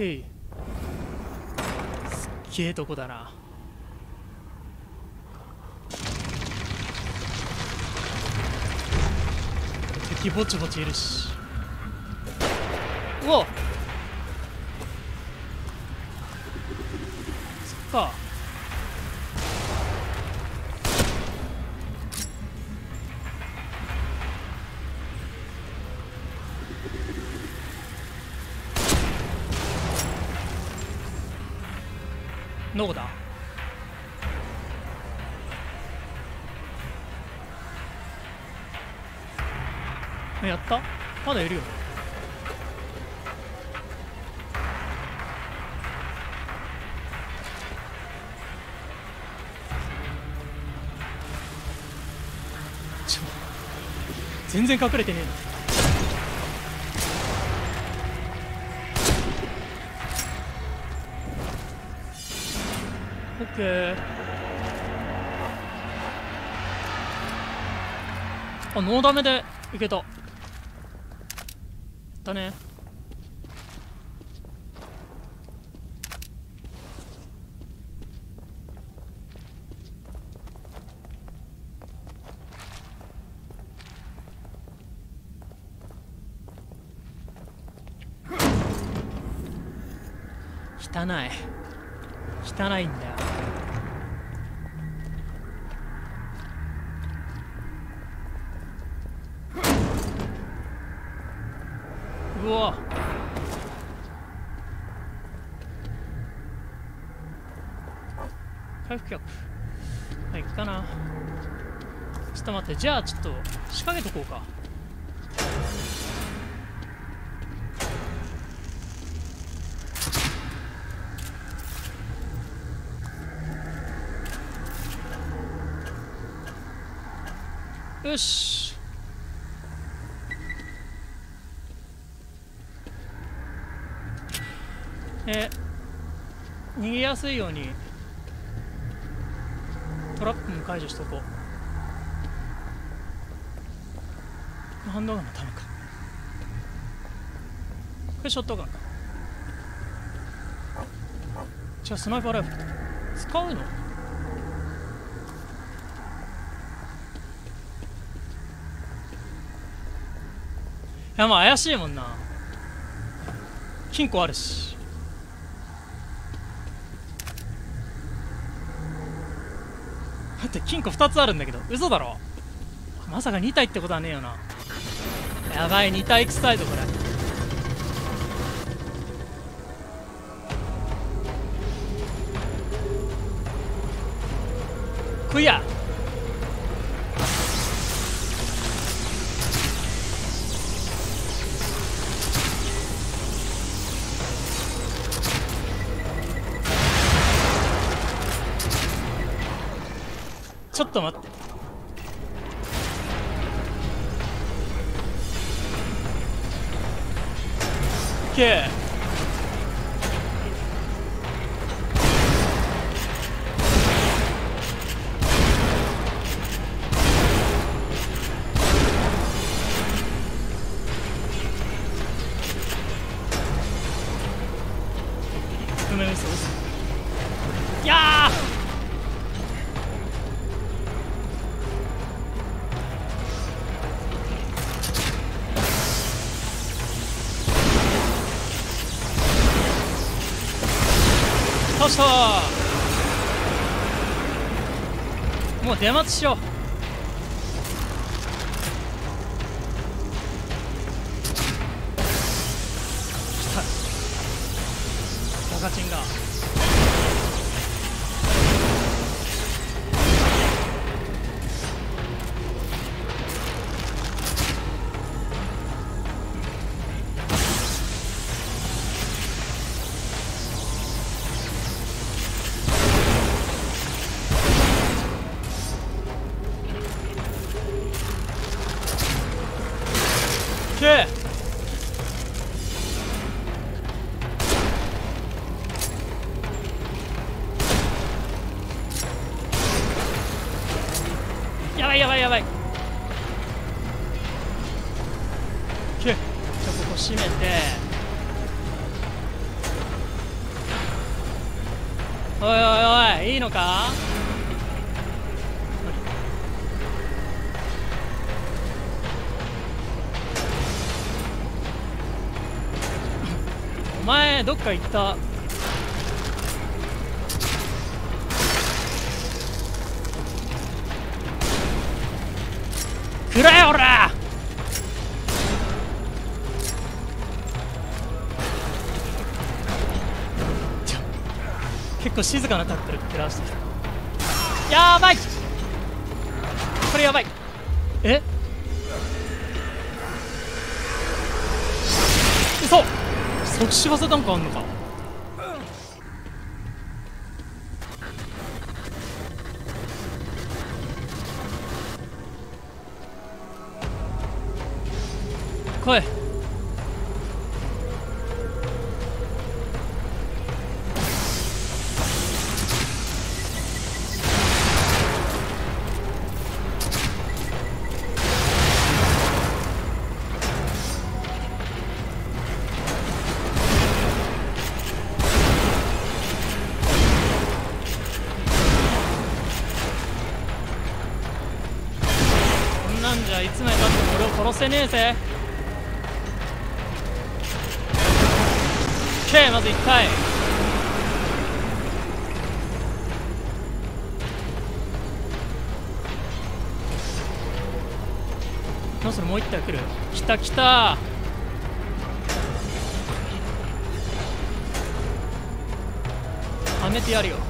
ケーすっげえとこだな。敵ぼちぼちいるし。うわそっか。どこだ？やった？まだいるよ。ちょ全然隠れてねえな。オッケーあノーダメでいけた。だね。汚い。汚いんだようわ回復薬はいいくかな。ちょっと待ってじゃあちょっと仕掛けとこうか。よし。え逃げやすいように。トラップも解除しとこう。ハンドガンの弾かこれショットガンか。じゃあスナイパーライフル使うの？いやまあ怪しいもんな。金庫あるし。って金庫2つあるんだけど嘘だろ？まさか2体ってことはねえよな。やばい2体臭いぞこれ。食いやちょっと待って。オ出待ちした。くらえおらちょ結構静かなタックル食らわしてきた。やばい。これやばい。え？嘘。即死技なんかあんのか。こんなんじゃいつまでたっても俺を殺せねえぜ。何それもう1体来る。来た来た。はめてやるよ。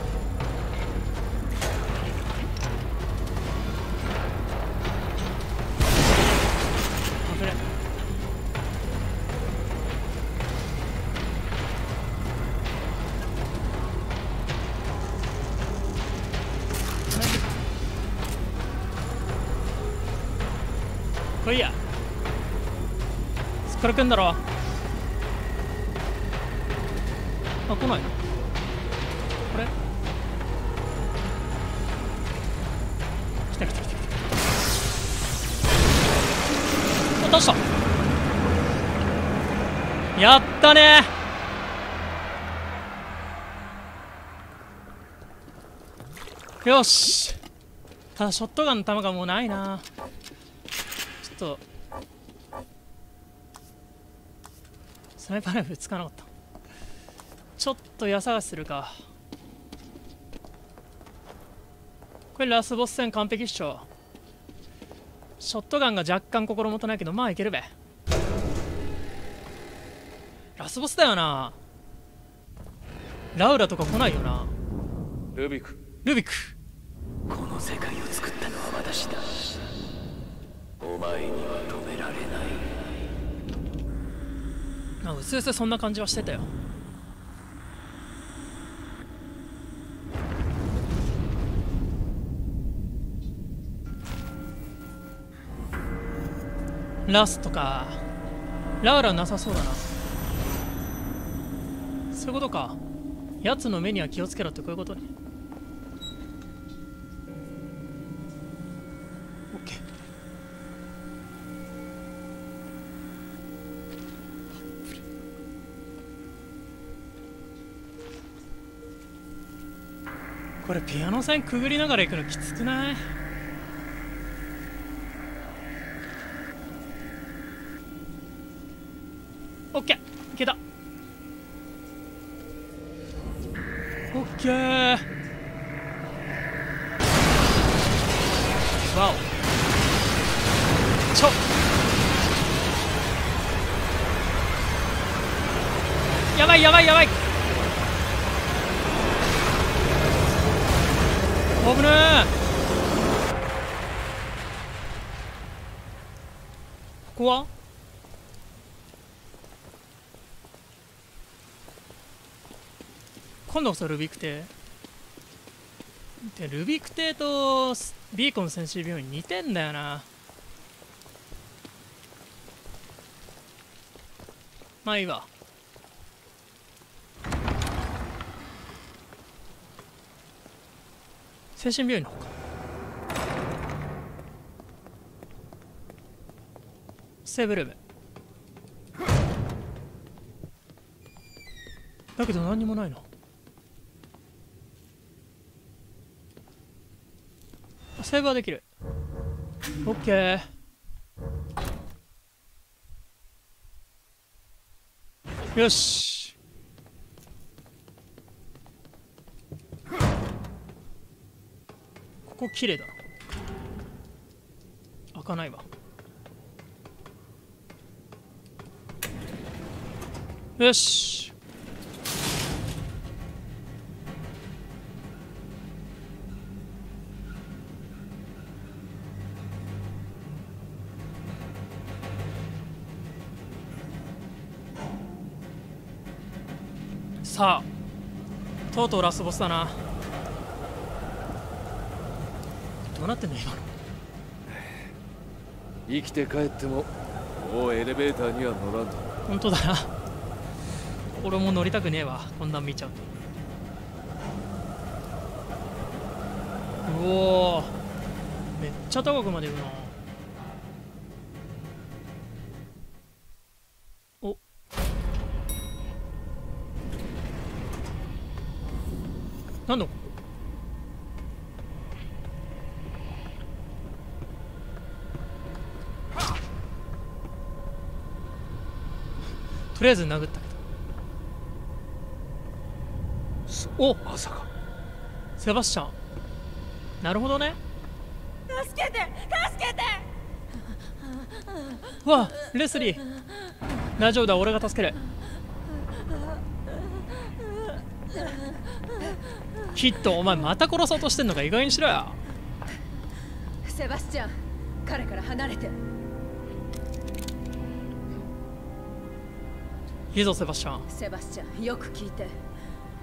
からくんだろ。あ来ないこれ？来た来た来た来た。あ倒した。やったね。よし。ただショットガンの弾がもうないな。ちょっと。スナイパーライフルつかなかった。ちょっと矢探しするか。これラスボス戦完璧っしょ。ショットガンが若干心もとないけどまあいけるべ。ラスボスだよな。ラウラとか来ないよな。ルビク。ルビック。この世界を作ったのは私だ。お前には止められない。あうすうすそんな感じはしてたよ。ラストか。ラウラなさそうだな。そういうことか。奴の目には気をつけろってこういうことね。これピアノ線くぐりながら行くのきつくない？オッケーいけた。オッケー。今度こそルビク亭でルビク亭とビーコン先進病院似てんだよな。まあいいわ。精神病院の方か。セーブルーム。だけど何にもないな。セーブはできる。オッケーよし。ここ綺麗だ。開かないわ。よし。とうとうラスボスだな。どうなってんの今の。生きて帰ってももうエレベーターには乗らんと。本当だな。俺も乗りたくねえわこんなん見ちゃうと。うおー。めっちゃ高くまで行くななんだこことりあえず殴ったけそど。おまさか。セバスチャン。なるほどね。助けて助けて。うわレスリー。大丈夫だ俺が助けるキッドお前また殺そうとしてんのか意外にしろよ。セバスチャン彼から離れて。いいぞセバスチャン。セバスチャンよく聞いて。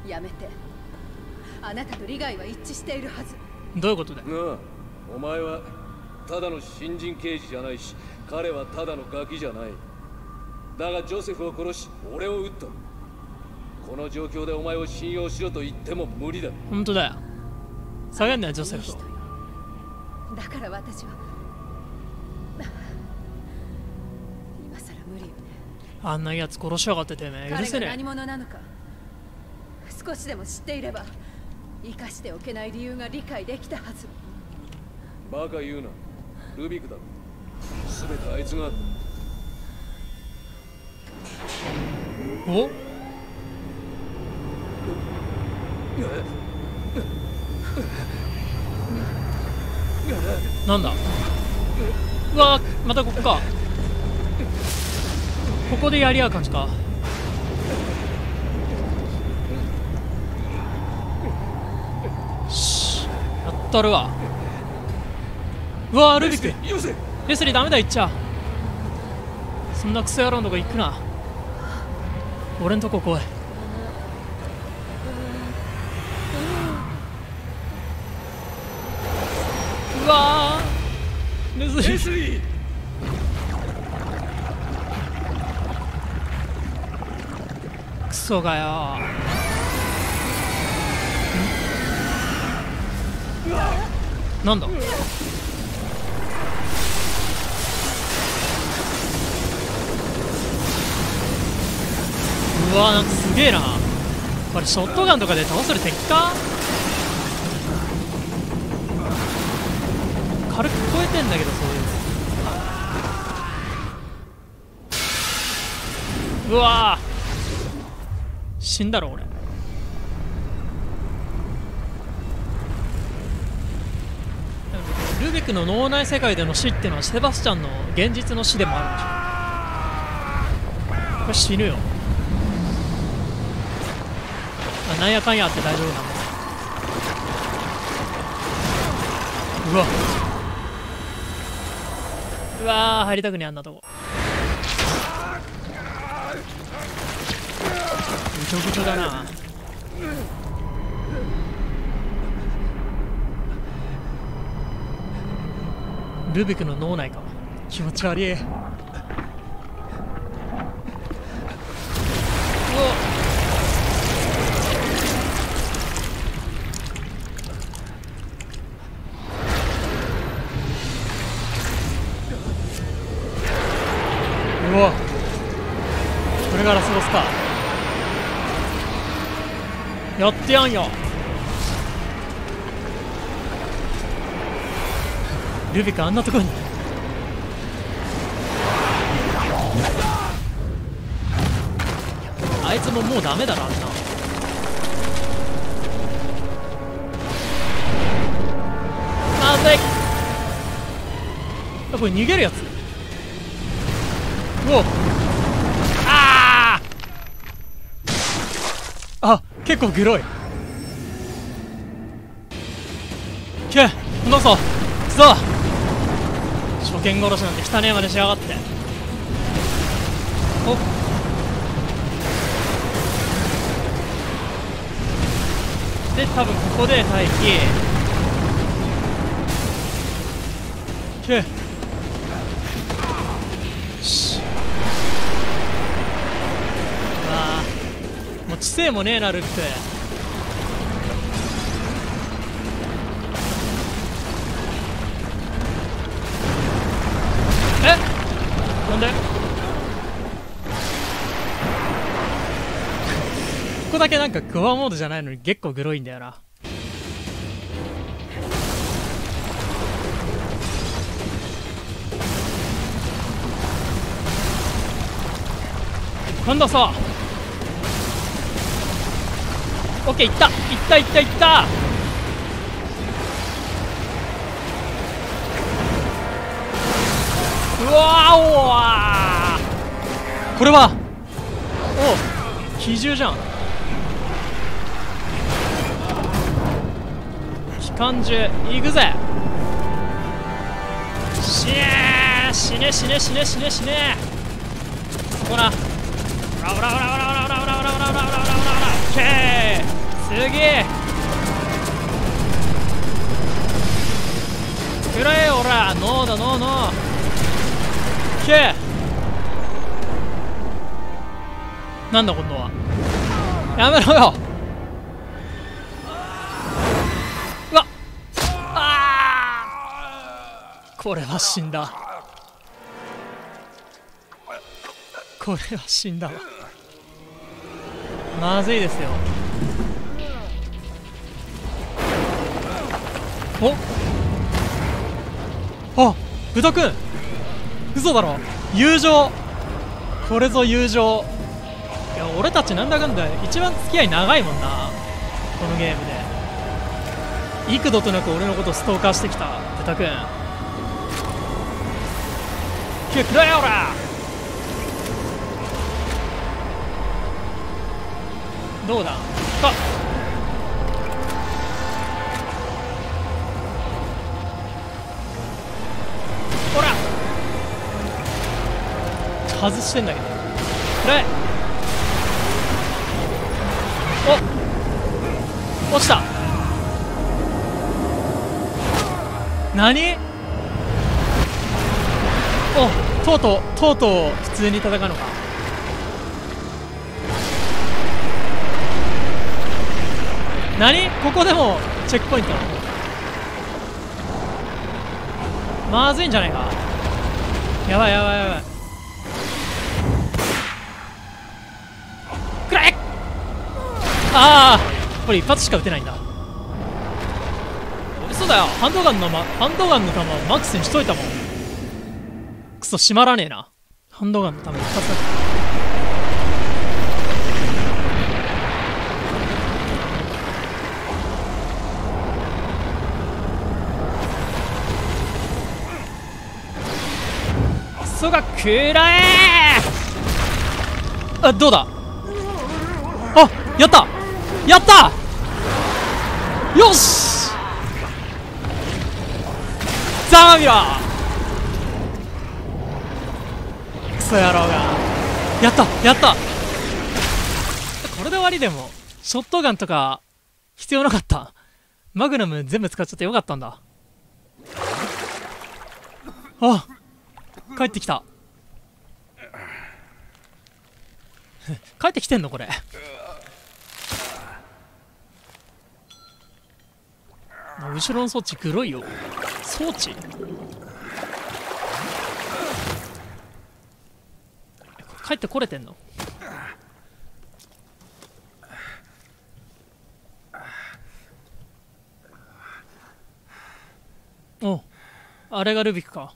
やめて。あなたと利害は一致しているはず。どういうことだよ。なあお前はただの新人刑事じゃないし彼はただのガキじゃない。だがジョセフを殺し俺を撃ったこの状況でお前を信用しろと言っても無理だ。本当だよ。下げんなよジョセフ。だから私は。今さら無理よね。あんなやつ殺しやがっててめえ。許せね彼が何者なのか。少しでも知っていれば生かしておけない理由が理解できたはず。バカ言うな。ルビックだ。全てあいつが。えお？なんだ？うわまたここか。ここでやり合う感じか。しやったるわ。うわルビック。よせレスリーダメだ言っちゃ。そんなクソ野郎のとこ行くな。俺んとこ来い。うわーレスリースリークソがよ。なんだ？うわなんかすげえな。これショットガンとかで倒せる敵か？軽く超えてんだけどそういうのうわ死んだろ俺。ルービックの脳内世界での死っていうのはセバスチャンの現実の死でもあるんでしょこれ死ぬよ。あなんやかんやって大丈夫なんだ。うわ。うわー入りたくねあんなとこ。ぐちょぐちょだな。ルビックの脳内か。気持ち悪い。ってやんよ。ルビカあんなとこに。あいつももうダメだろあんな。まずいあこれ逃げるやつ。うおあー。あ結構グロい。けどうぞ。くそ初見殺しなんて汚ねえまでしやがって。おで多分ここで待機。けし。ああもう知性もねえなルック。こだけなんかグワモードじゃないのに結構グロいんだよな。なんださ。オッケーいった。いったいったいった。うわーおわこれはお機銃じゃん。感じいくぜ。死ね死ね死ね死ね死ね。死ねこらほらほらほらほらほらほらほらほらほらほらほらほらオッケー次くらえほらノーだノーノーオなんだ今度はやめろよこれは死んだ。これは死んだまずいですよ。おあ豚くん。嘘だろ。友情。これぞ友情。いや俺たちなんだかんだ一番付き合い長いもんな。このゲームで。幾度となく俺のことストーカーしてきた豚くん。キュッくらえおらどうだ？あ。ほら。外してんだけど。くらえお。落ちた。何？お。とうとうとうとう普通に戦うのか。何？ここでもチェックポイント。まずいんじゃないか。やばいやばいやばい。くらえああこれ一発しか撃てないんだ。嘘だよ。ハンドガンの、ま、ハンドガンの弾マックスにしといたもん。ソ閉まらねえな。ハンドガンの弾一発だ。けクソが食らえあどうだ？あやった！やった！よし！ザーミラクソ野郎が。やったやった。これで終わりでもショットガンとか必要なかった。マグナム全部使っちゃってよかったんだ。あ帰ってきた。帰ってきてんのこれ。後ろの装置黒いよ。装置？帰ってこれてんの？おああれがルビックか。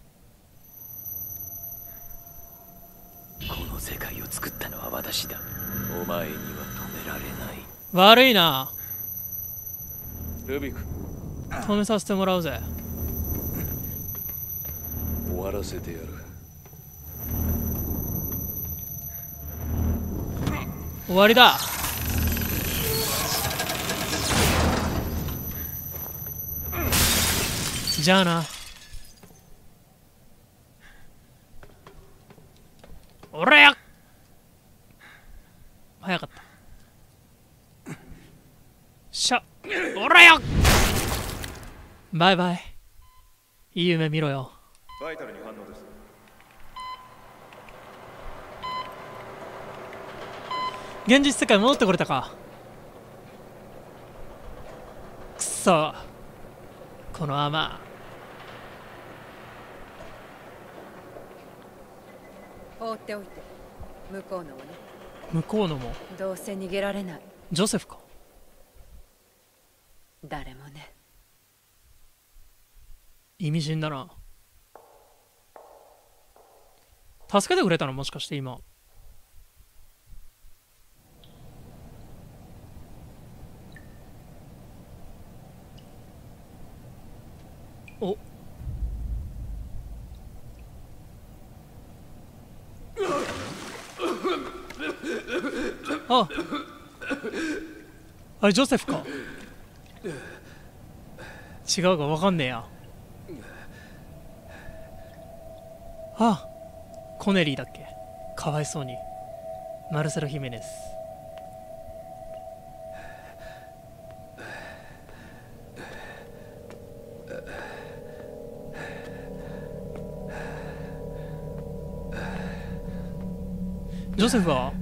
この世界を作ったのは私だ。お前には止められない。悪いな。ルビック。止めさせてもらうぜ。終わらせてやる終わりだ。じゃあな。おらや。早かった。しゃおらやバイバイ。いい夢見ろよバイタルに反応です現実世界戻ってこれたか。くそ。この甘放っておいて。向こうのをね。向こうのも？どうせ逃げられない。ジョセフか？誰もね。意味深だな。助けてくれたの？もしかして今おああれジョセフか？違うか分かんねえや。あコネリーだっけ？かわいそうに。マルセロ・ヒメネス。ジョセフは？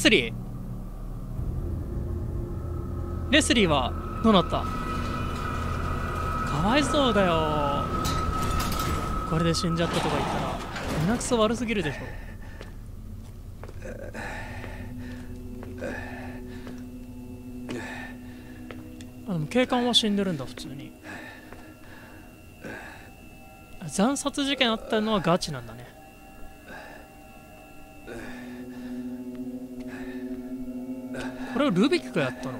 スリー。レスリーはどうなった？かわいそうだよ。これで死んじゃったとか言ったら胸くそ悪すぎるでしょ。あでも警官は死んでるんだ普通に。惨殺事件あったのはガチなんだね。れをルビックがやったの？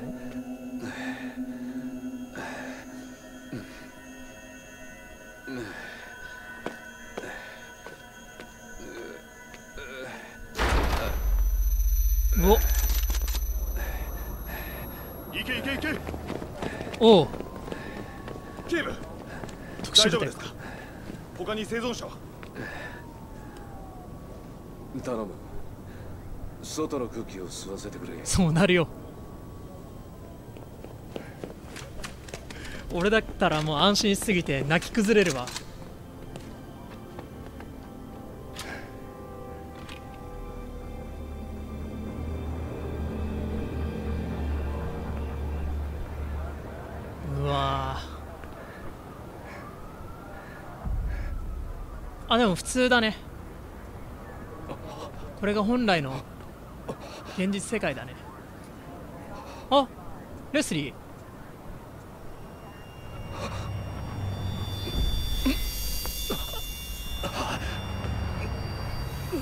お。行け行け行け。おう。警部。大丈夫ですか？他に生存者は？頼む外の空気を吸わせてくれ。そうなるよ。俺だったらもう安心しすぎて泣き崩れるわ。うわあでも普通だね。これが本来の現実世界だね。あレスリー。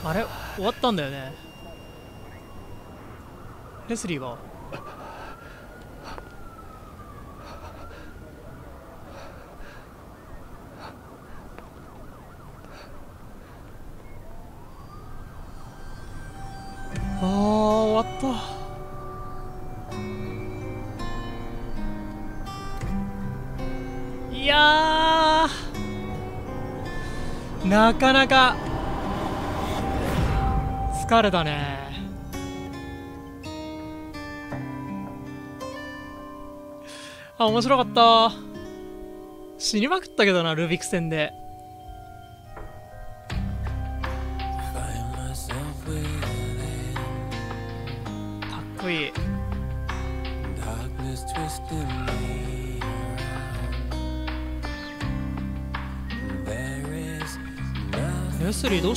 あれ終わったんだよね。レスリーはあー終わった。いやなかなか。疲れたね。あ面白かった。死にまくったけどなルービック戦で。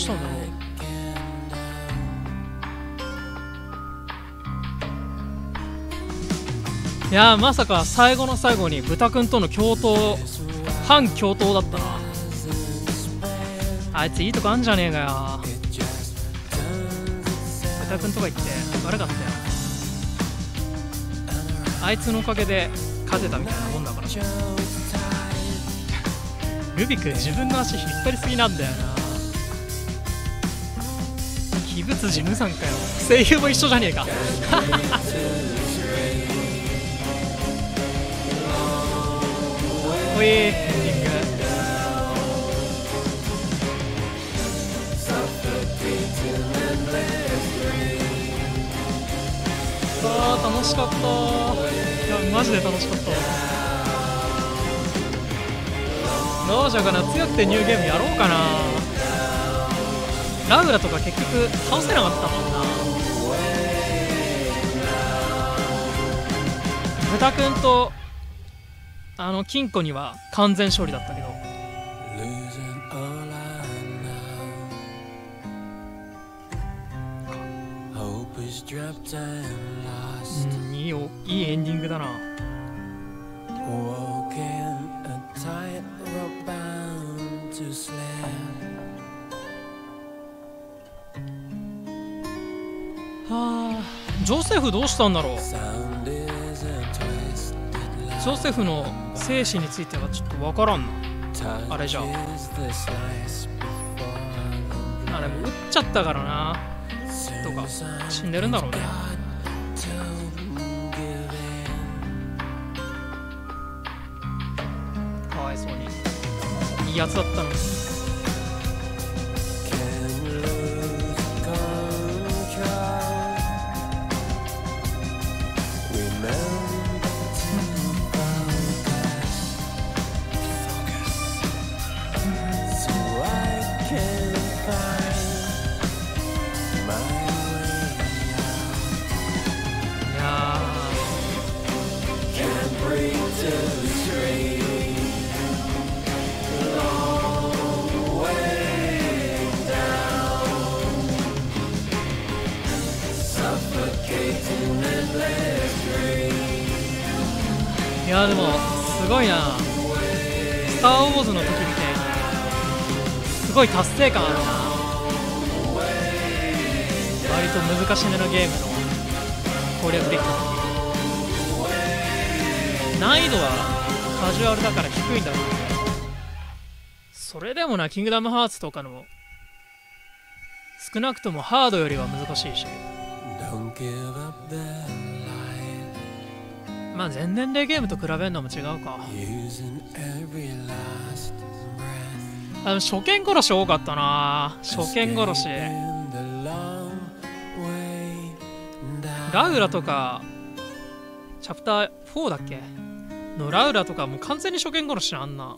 したんだろう。いやまさか最後の最後に豚くんとの共闘反共闘だったな。あいついいとこあんじゃねえかよ。豚くんとか言って悪かったよ。あいつのおかげで勝てたみたいなもんだから。ルビ君自分の足引っ張りすぎなんだよな。鬼物事務さんかよ。声優も一緒じゃねえか。ほいエンディングあ楽しかった。いやマジで楽しかった。どうしようかな強くてニューゲームやろうかな。ラウラとか結局倒せなかったもんな。豚くんとあの金庫には完全勝利だったけど。いいエンディングだな。ジョセフどうしたんだろう？ジョセフの生死についてはちょっとわからんな。あれじゃんあでも撃っちゃったからな。とか死んでるんだろうね。かわいそうに。いいやつだったのに。やでもすごいな。スター・ウォーズの時みたいにすごい達成感あるな。割と難しめのゲームの攻略できた時。難易度はカジュアルだから低いんだろうけどそれでもなキングダムハーツとかの少なくともハードよりは難しいし。まあ全年齢ゲームと比べるのも違うか.あの初見殺し多かったな。初見殺し.ラウラとかチャプター4だっけ？のラウラとかもう完全に初見殺しあんな。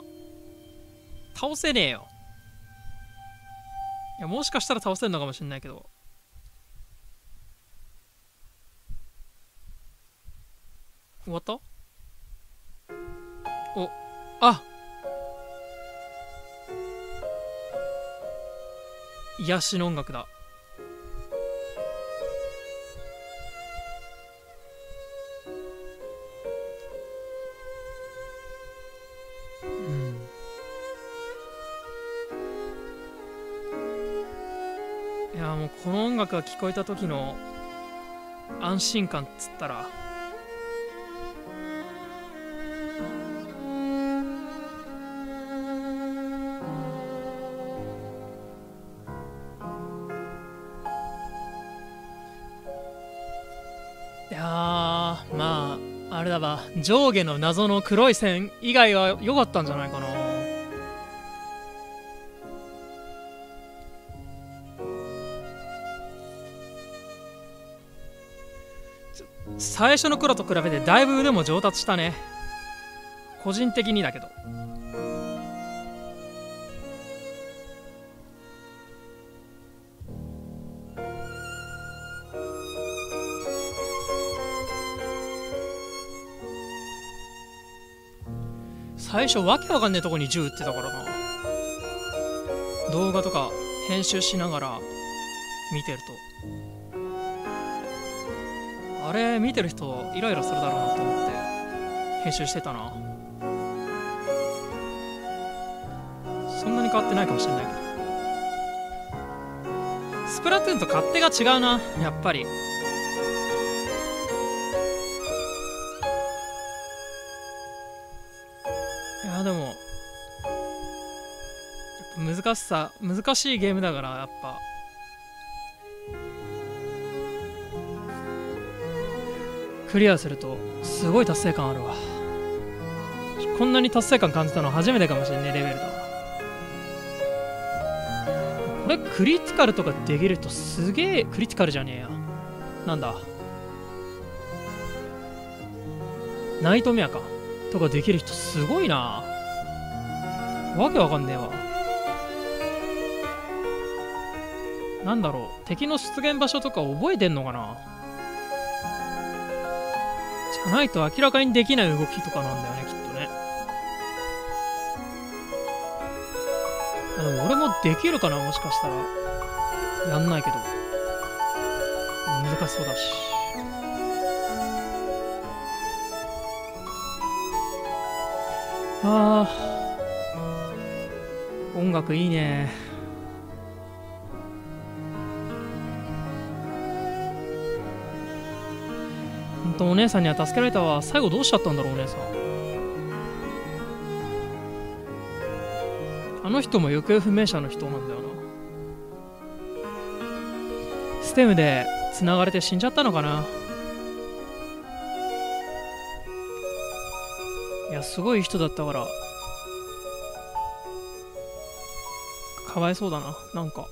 倒せねえよ。いやもしかしたら倒せるのかもしれないけど終わった？おあ！癒しの音楽だ。うん。いやもうこの音楽が聞こえた時の安心感っつったら。上下の謎の黒い線以外は良かったんじゃないかな。最初の頃と比べてだいぶ腕も上達したね。個人的にだけど。最初わけわかんねえとこに銃撃ってたからな。動画とか編集しながら見てると。あれ見てる人イライラするだろうなと思って編集してたな。そんなに変わってないかもしれないけど。スプラトゥーンと勝手が違うなやっぱり。難しさ難しいゲームだからやっぱ。クリアするとすごい達成感あるわ。こんなに達成感感じたの初めてかもしれねえレベルだこれクリティカルとかできるとすげえクリティカルじゃねえや。なんだ。ナイトメアか。とかできる人すごいな。わけわかんねえわ。なんだろう。敵の出現場所とか覚えてんのかな？じゃないと明らかにできない動きとかなんだよねきっとね。でも俺もできるかな？もしかしたら。やんないけど。難しそうだし。あー。音楽いいね。とお姉さんには助けられたわ。最後どうしちゃったんだろうお姉さん。あの人も行方不明者の人なんだよな。ステムで繋がれて死んじゃったのかな。いやすごい人だったから。かわいそうだななんか。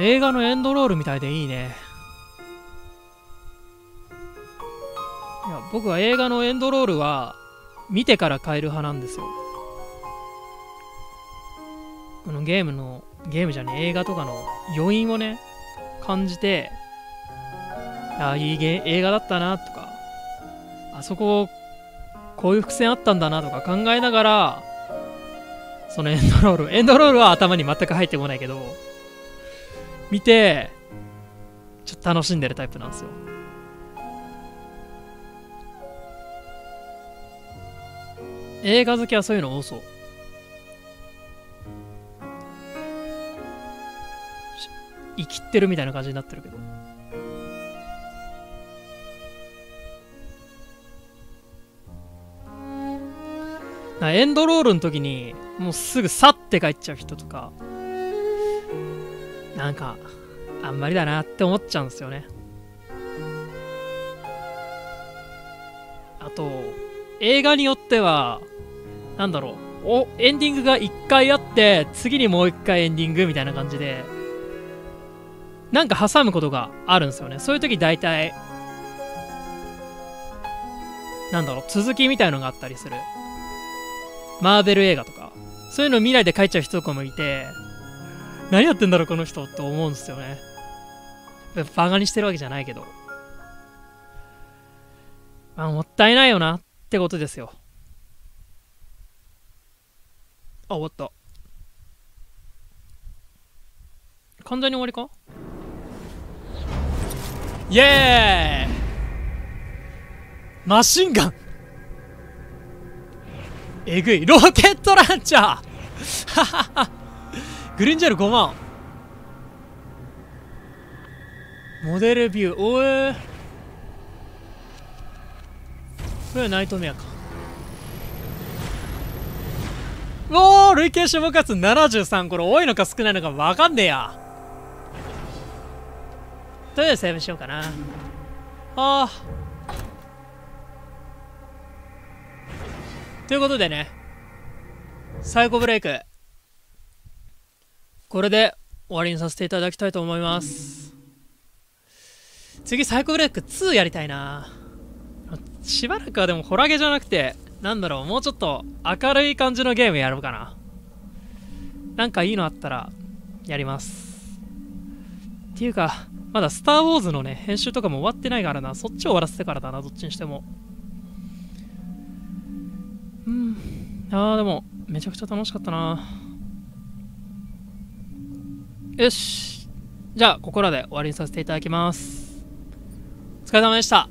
映画のエンドロールみたいでいいね。いや僕は映画のエンドロールは見てから変える派なんですよ。このゲームのゲームじゃね映画とかの余韻をね感じてああいいゲ映画だったなとかあそここういう伏線あったんだなとか考えながらそのエンドロールエンドロールは頭に全く入ってこないけど見てちょっと楽しんでるタイプなんですよ。映画好きはそういうの多そう。生きってるみたいな感じになってるけど。エンドロールの時にもうすぐ去って帰っちゃう人とか。なんかあんまりだなって思っちゃうんですよね。あと映画によってはなんだろう。おエンディングが1回あって次にもう1回エンディングみたいな感じでなんか挟むことがあるんですよね。そういう時大体なんだろう。続きみたいのがあったりする。マーベル映画とか。そういうのを未来で書いちゃう人とかもいて何やってんだろうこの人って思うんですよね。バカにしてるわけじゃないけど。まあもったいないよなってことですよ。あ終わった。完全に終わりか？イエーイ！マシンガン！えぐい。ロケットランチャー！はははグリンジェル5万。モデルビュー。おえこれはナイトメアか。おー累計種目数73これ多いのか少ないのか分かんねえや。とりあえずセーブしようかな。あということでね。サイコブレイク。これで終わりにさせていただきたいと思います。次サイコブレイク2やりたいな。しばらくはでもホラゲじゃなくてなんだろうもうちょっと明るい感じのゲームやろうかな。なんかいいのあったらやります。っていうかまだスター・ウォーズのね編集とかも終わってないからな。そっちを終わらせてからだなどっちにしても。うん。あーでもめちゃくちゃ楽しかったな。よし。じゃあここらで終わりにさせていただきます。お疲れ様でした。